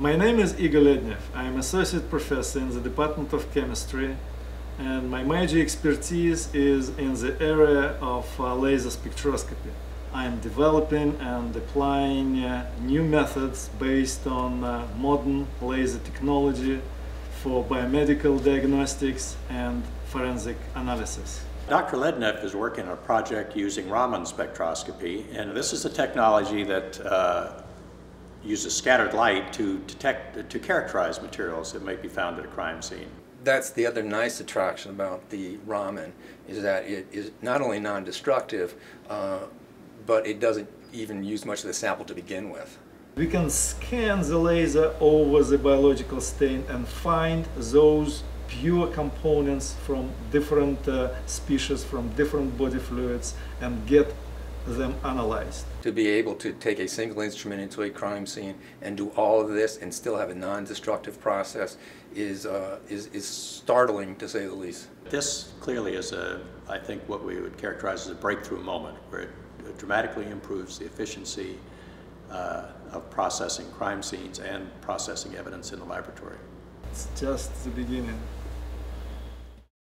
My name is Igor Lednev. I am associate professor in the Department of Chemistry and my major expertise is in the area of uh, laser spectroscopy. I am developing and applying uh, new methods based on uh, modern laser technology for biomedical diagnostics and forensic analysis. Dr. Lednev is working on a project using Raman spectroscopy, and this is a technology that uh, uses scattered light to detect, to characterize materials that might be found at a crime scene. That's the other nice attraction about the Raman, is that it is not only non-destructive, uh, but it doesn't even use much of the sample to begin with. We can scan the laser over the biological stain and find those pure components from different uh, species, from different body fluids, and get them analyzed. To be able to take a single instrument into a crime scene and do all of this and still have a non-destructive process is, uh, is, is startling to say the least. This clearly is a, I think what we would characterize as a breakthrough moment where it dramatically improves the efficiency uh, of processing crime scenes and processing evidence in the laboratory. It's just the beginning.